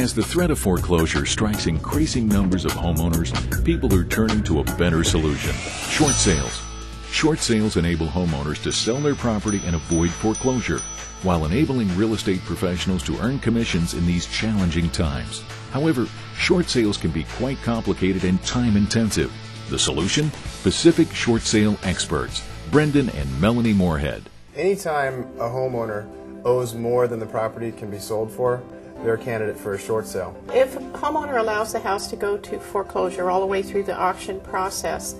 As the threat of foreclosure strikes increasing numbers of homeowners, people are turning to a better solution short sales. Short sales enable homeowners to sell their property and avoid foreclosure, while enabling real estate professionals to earn commissions in these challenging times. However, short sales can be quite complicated and time intensive. The solution? Pacific Short Sale Experts, Brendan and Melanie Moorhead. Anytime a homeowner owes more than the property can be sold for, they're a candidate for a short sale. If a homeowner allows the house to go to foreclosure all the way through the auction process,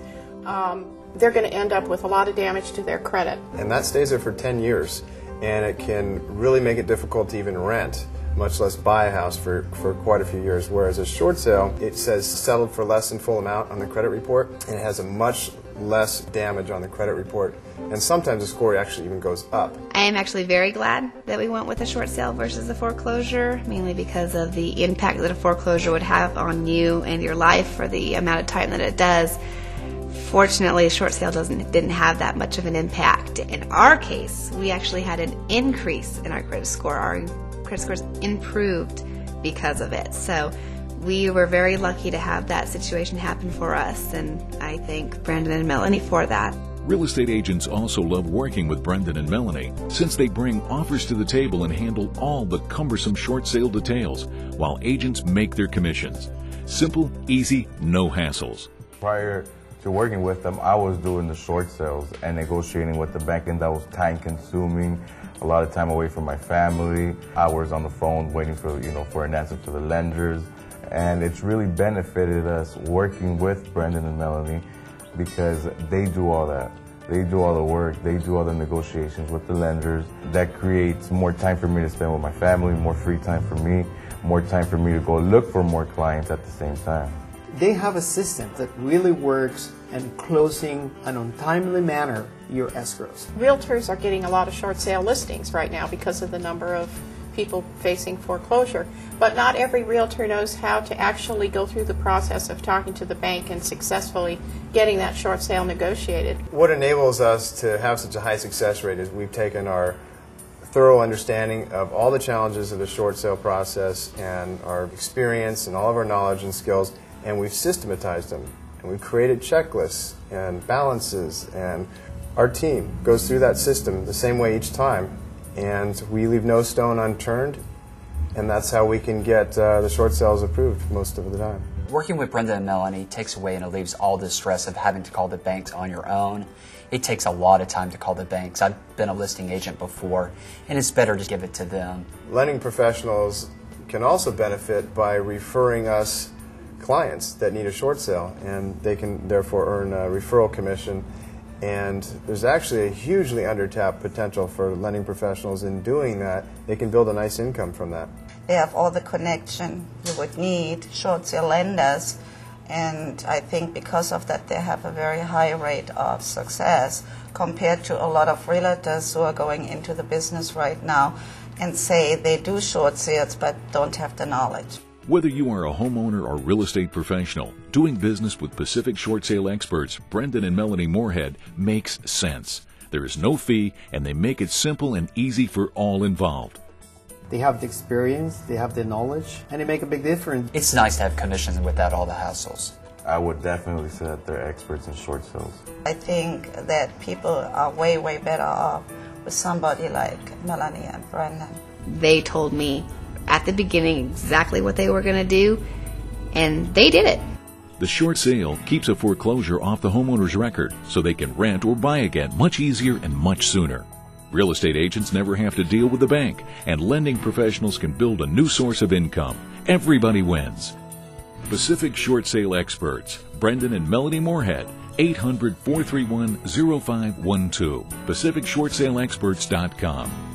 um, they're going to end up with a lot of damage to their credit. And that stays there for 10 years, and it can really make it difficult to even rent, much less buy a house for, for quite a few years. Whereas a short sale, it says settled for less than full amount on the credit report, and it has a much less damage on the credit report, and sometimes the score actually even goes up. I am actually very glad that we went with a short sale versus a foreclosure, mainly because of the impact that a foreclosure would have on you and your life for the amount of time that it does. Fortunately, a short sale doesn't didn't have that much of an impact. In our case, we actually had an increase in our credit score. Our credit scores improved because of it. So we were very lucky to have that situation happen for us, and I thank Brandon and Melanie for that. Real estate agents also love working with Brendan and Melanie since they bring offers to the table and handle all the cumbersome short sale details while agents make their commissions. Simple, easy, no hassles. Prior to working with them, I was doing the short sales and negotiating with the bank, and that was time consuming. A lot of time away from my family, hours on the phone waiting for you know for an answer to the lenders and it's really benefited us working with Brendan and Melanie because they do all that. They do all the work, they do all the negotiations with the lenders. That creates more time for me to spend with my family, more free time for me, more time for me to go look for more clients at the same time. They have a system that really works in closing an untimely manner your escrows. Realtors are getting a lot of short sale listings right now because of the number of people facing foreclosure. But not every realtor knows how to actually go through the process of talking to the bank and successfully getting that short sale negotiated. What enables us to have such a high success rate is we've taken our thorough understanding of all the challenges of the short sale process and our experience and all of our knowledge and skills, and we've systematized them. And we've created checklists and balances, and our team goes through that system the same way each time and we leave no stone unturned, and that's how we can get uh, the short sales approved most of the time. Working with Brendan and Melanie takes away and alleviates all the stress of having to call the banks on your own. It takes a lot of time to call the banks. I've been a listing agent before, and it's better to give it to them. Lending professionals can also benefit by referring us clients that need a short sale, and they can therefore earn a referral commission and there's actually a hugely undertapped potential for lending professionals in doing that. They can build a nice income from that. They have all the connection you would need, short sale lenders, and I think because of that they have a very high rate of success compared to a lot of realtors who are going into the business right now and say they do short sales but don't have the knowledge. Whether you are a homeowner or real estate professional, doing business with Pacific Short Sale experts Brendan and Melanie Moorhead makes sense. There is no fee, and they make it simple and easy for all involved. They have the experience, they have the knowledge, and they make a big difference. It's nice to have commissions without all the hassles. I would definitely say that they're experts in short sales. I think that people are way, way better off with somebody like Melanie and Brendan. They told me at the beginning exactly what they were going to do, and they did it. The short sale keeps a foreclosure off the homeowner's record so they can rent or buy again much easier and much sooner. Real estate agents never have to deal with the bank, and lending professionals can build a new source of income. Everybody wins. Pacific Short Sale Experts, Brendan and Melanie Moorhead, 800 431 0512, PacificShortSaleExperts.com.